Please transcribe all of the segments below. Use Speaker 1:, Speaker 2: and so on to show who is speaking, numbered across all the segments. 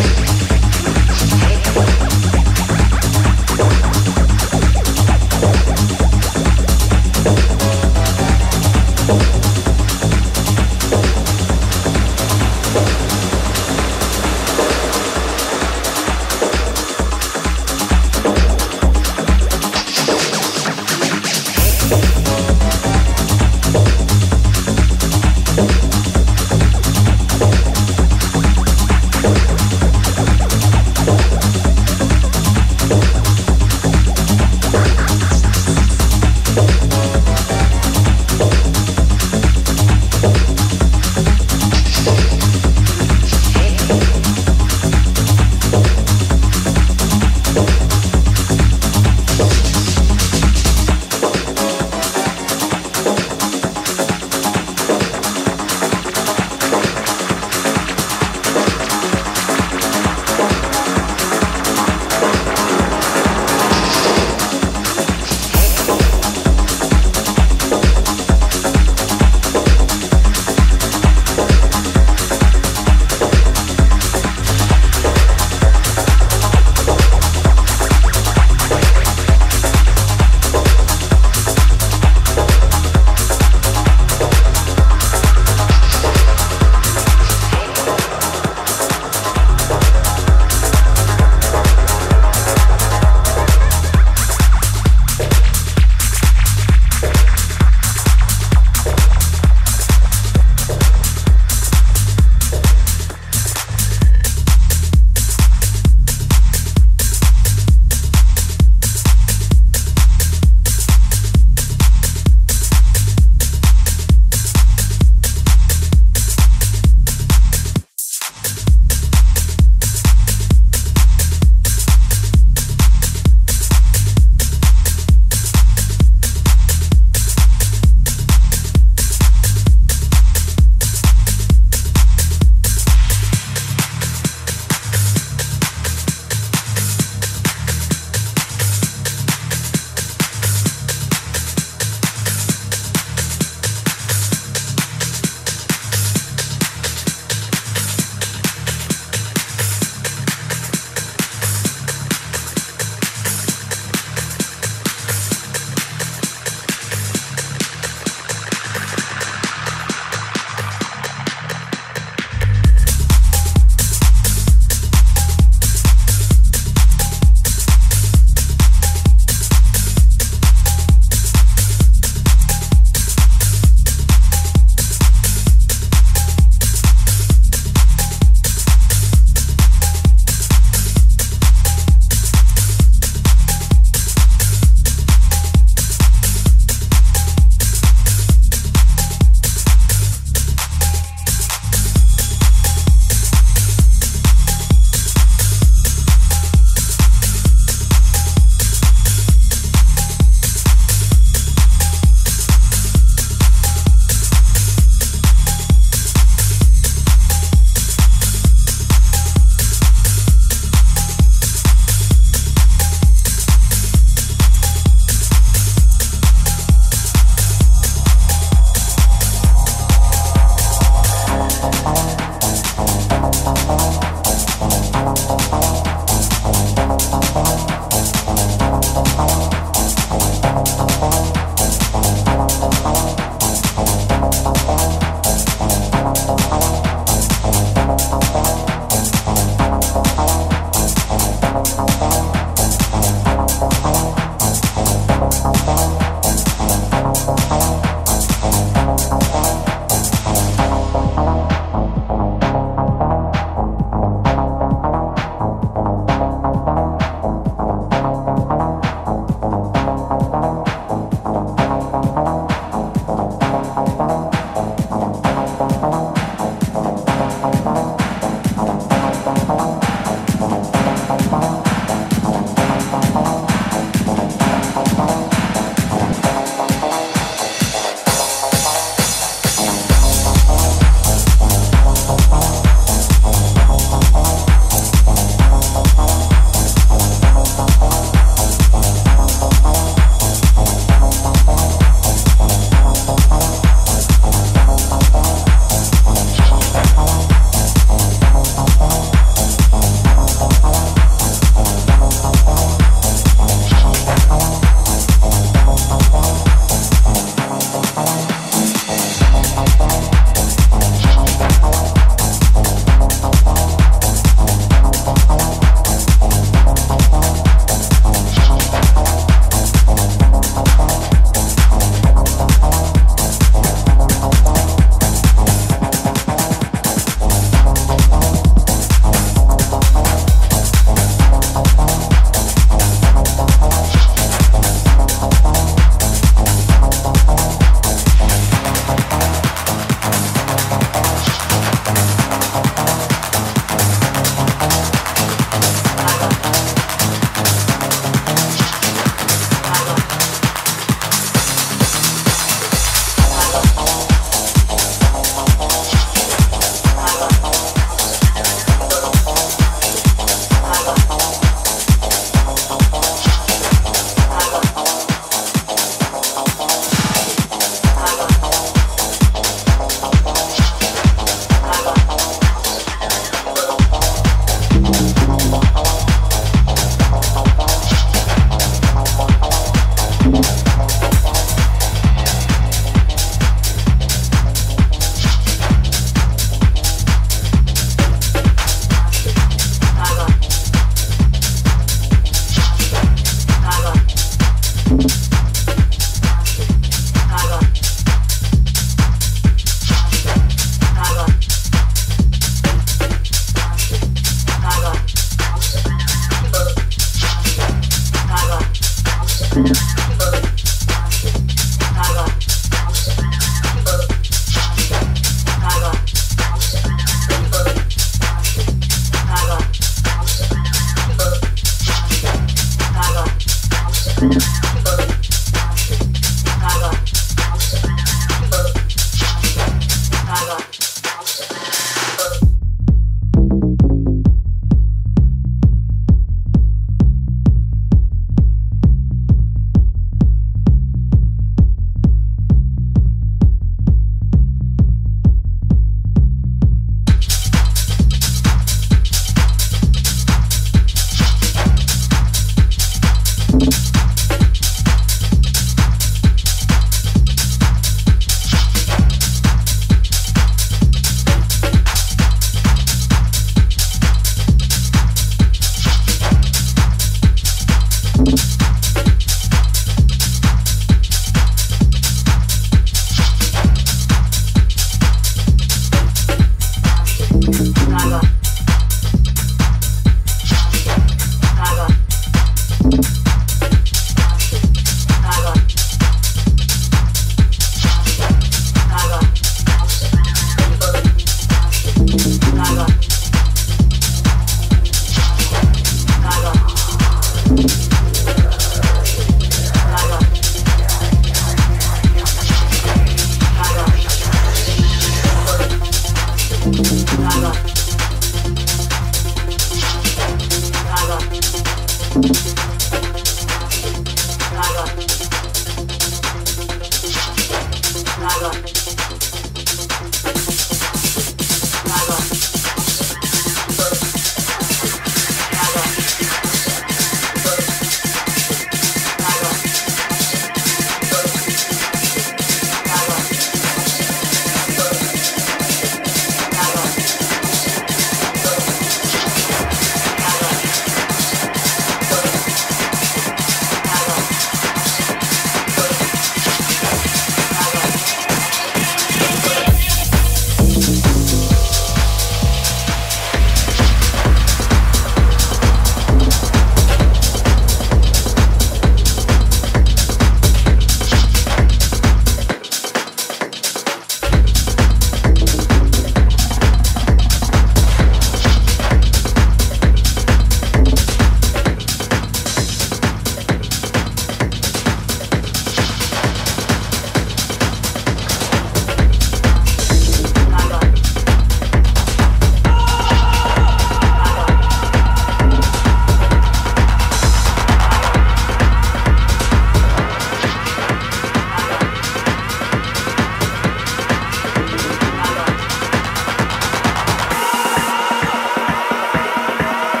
Speaker 1: Take away.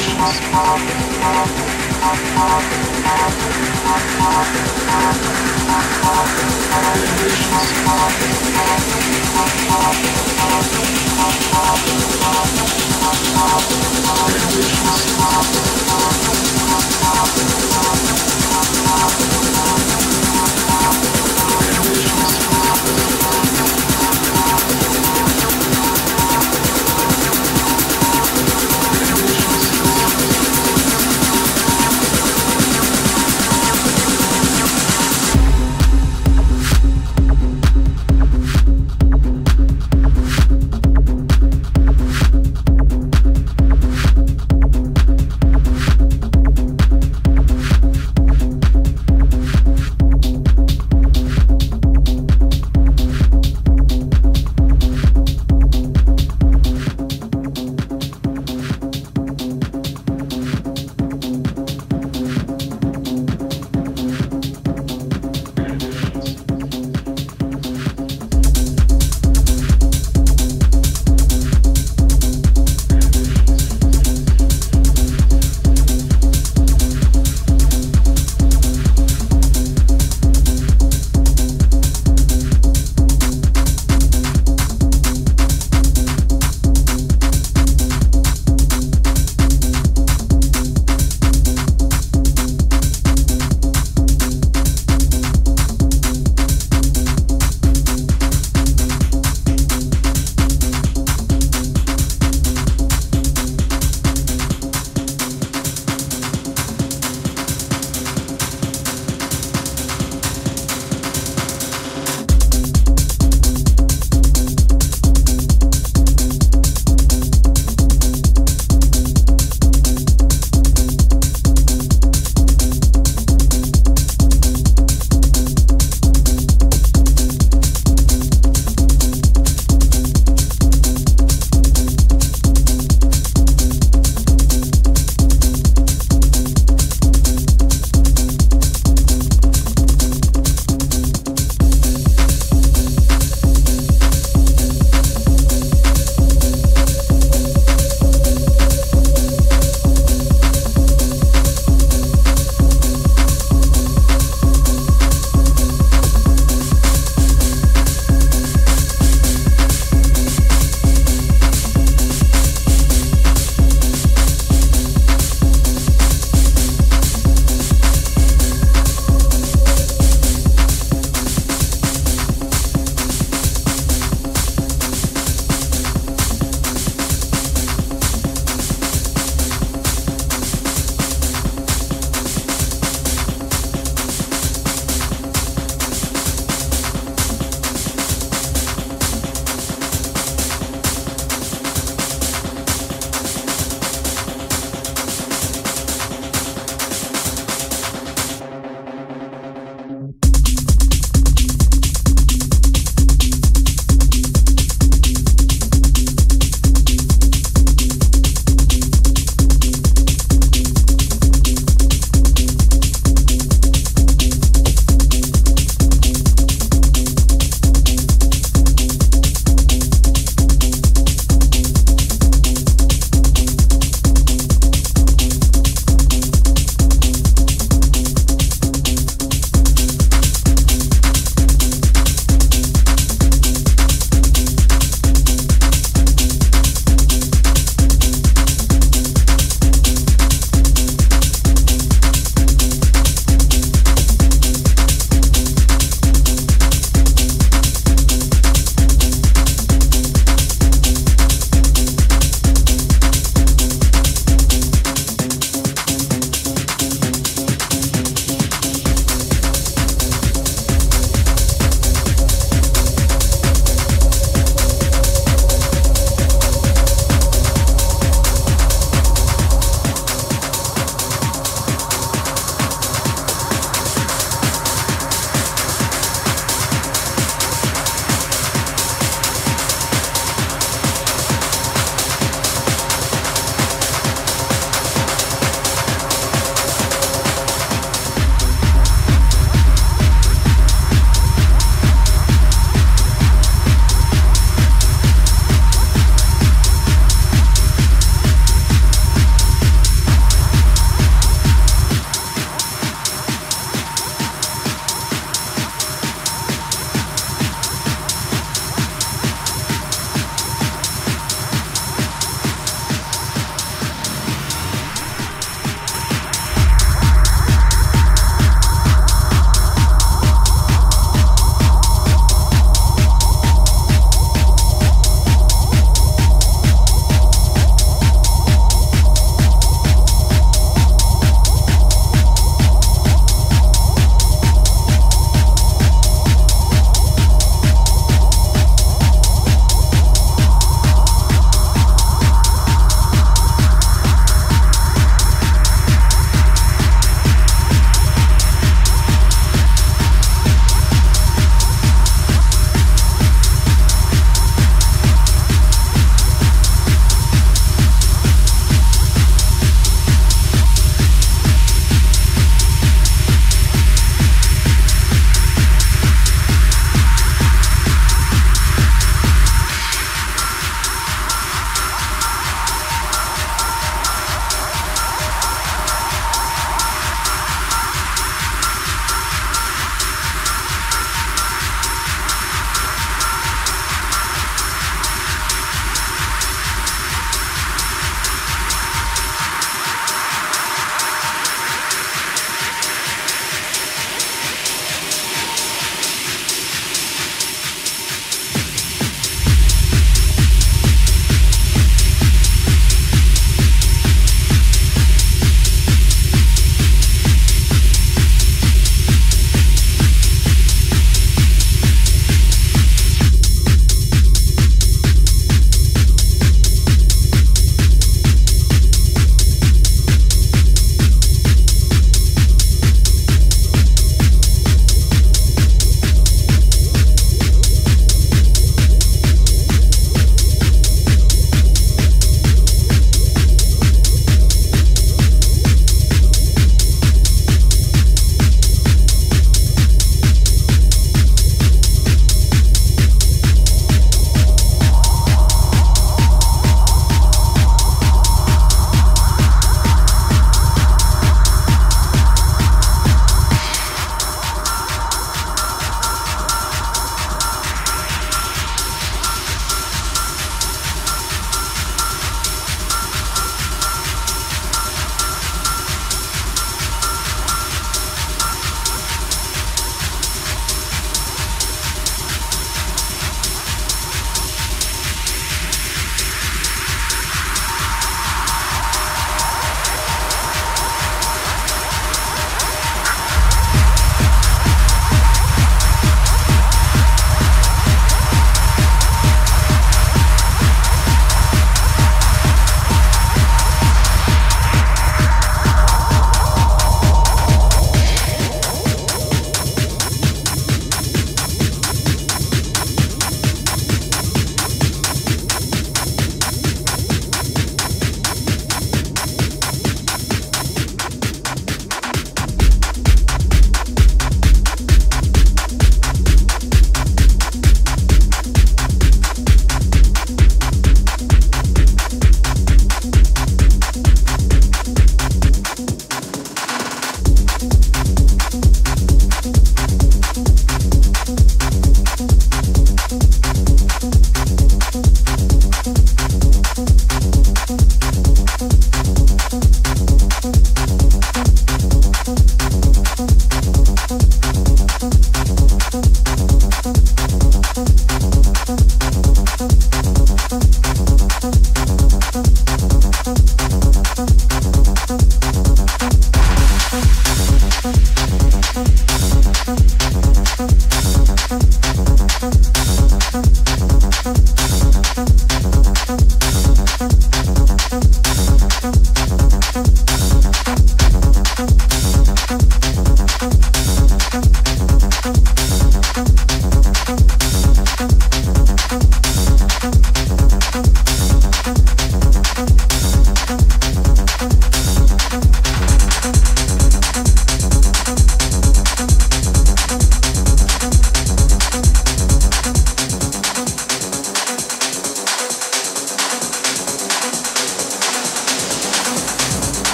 Speaker 1: Generations.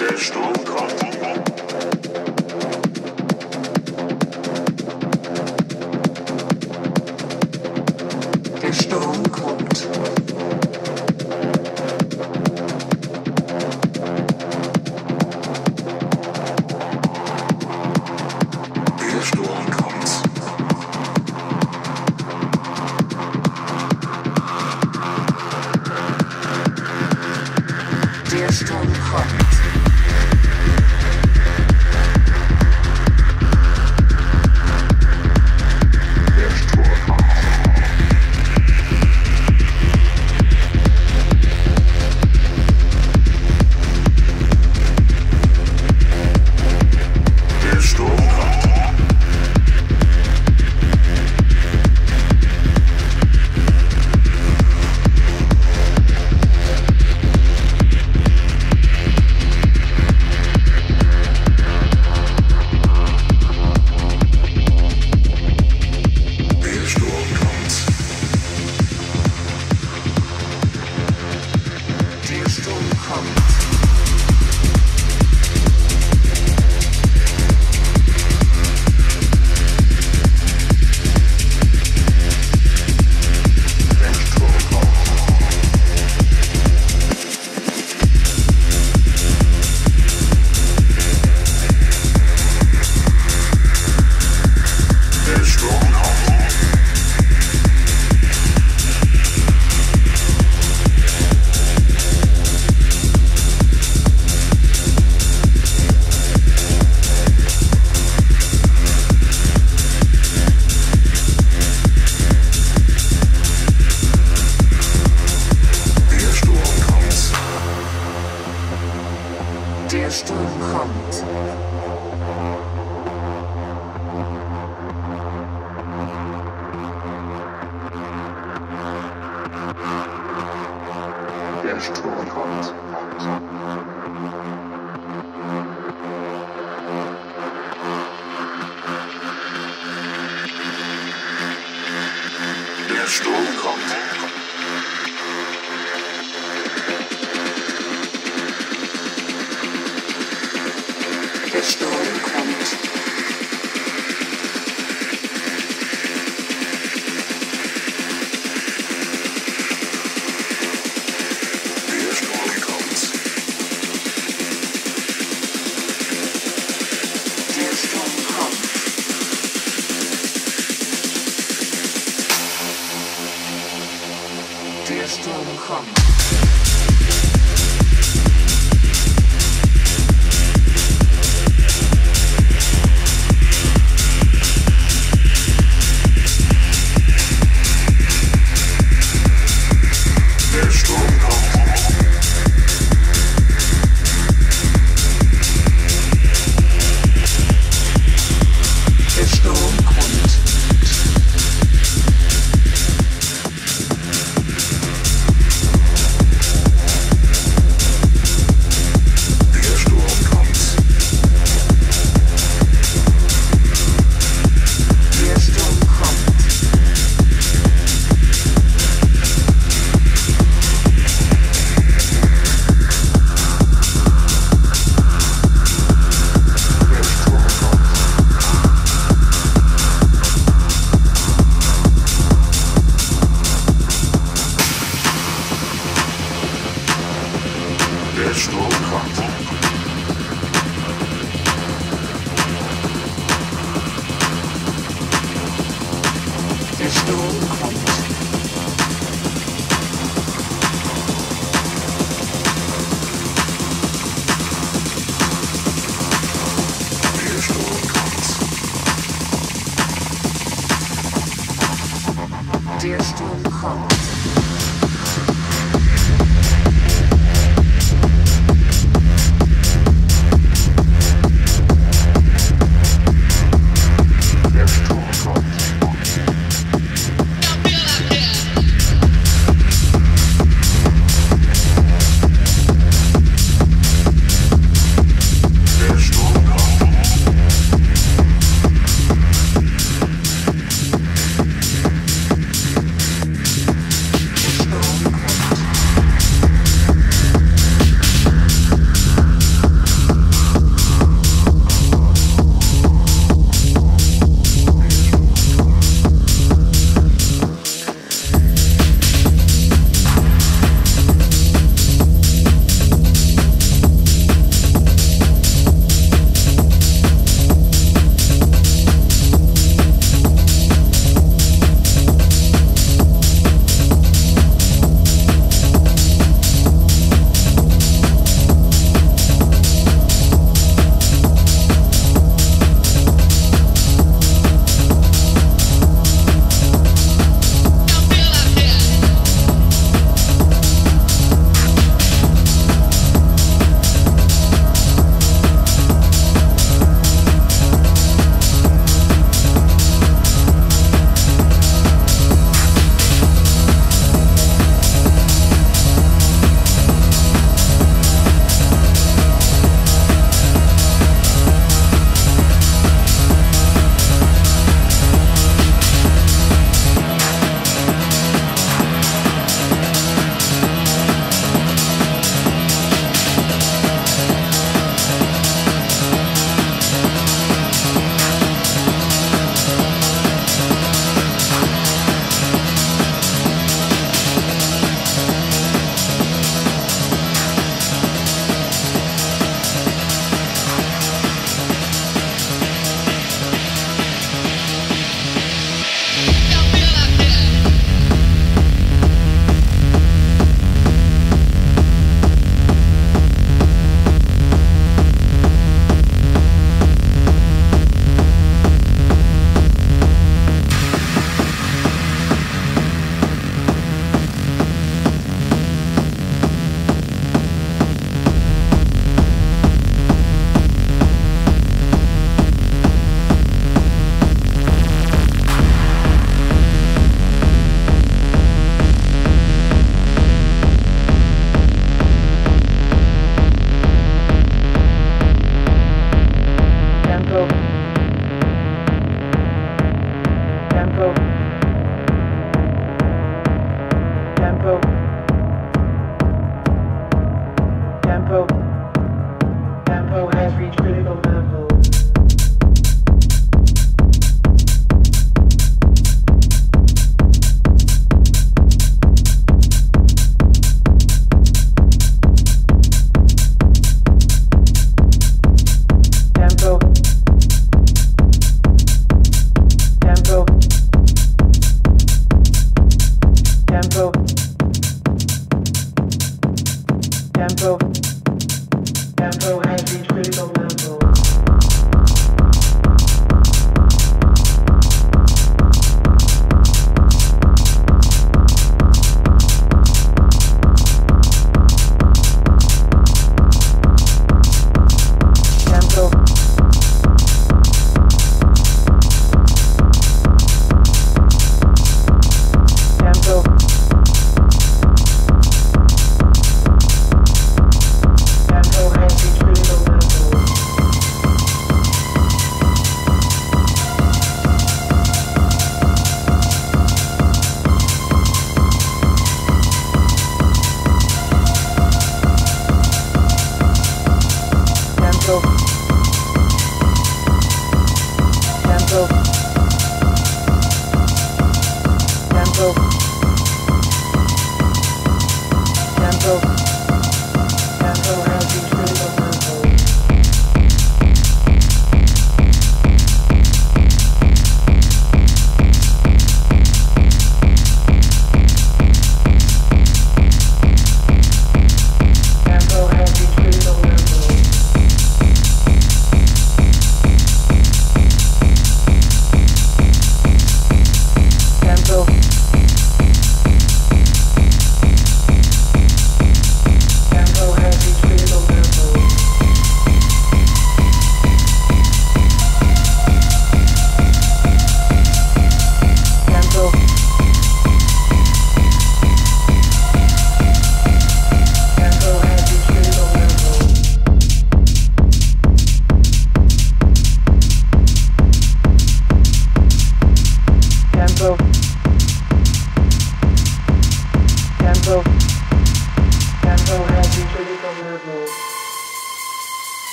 Speaker 2: der Sturm kommt. Christian come.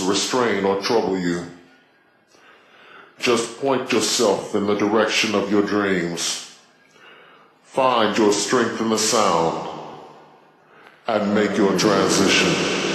Speaker 2: restrain or trouble you. Just point yourself in the direction of your dreams. Find your strength in the sound and make your transition.